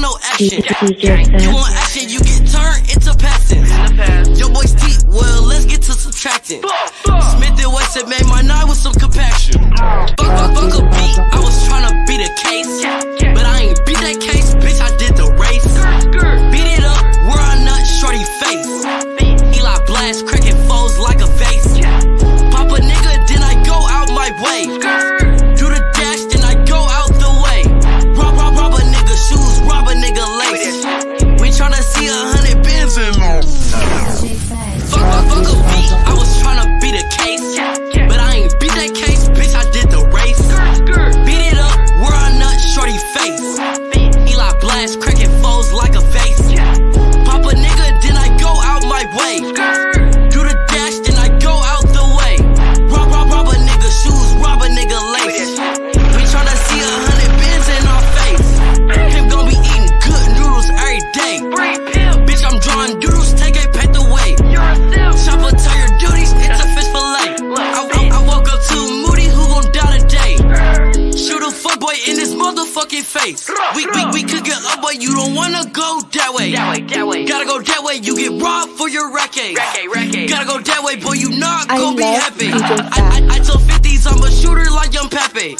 want no action. You want action, you get turned into passing. Your boy's deep, well, let's get to subtracting. Smith and Wesson made my night with some compaction. Motherfucking face. We, we, we could get up, but you don't wanna go that way. Gotta go that way, you get robbed for your racket. Gotta go that way, boy, you not I gonna be happy. I, I, I tell 50s I'm a shooter like Young Pepe.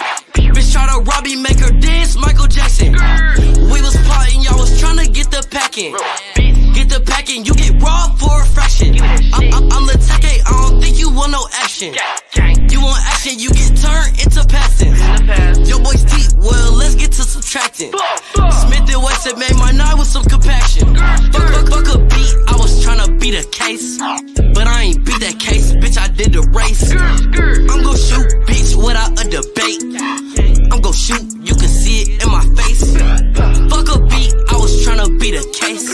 Bitch try to rob me, make her dance, Michael Jackson. We was plotting, y'all was trying to get the packing. Get the packing, you get robbed for acting. Smith and Wesson made my night with some compassion. Fuck, fuck, fuck a beat, I was tryna beat a case. But I ain't beat that case, bitch, I did the race. I'm gon' shoot, bitch, without a debate. I'm gon' shoot, you can see it in my face. Fuck a beat, I was tryna beat a case.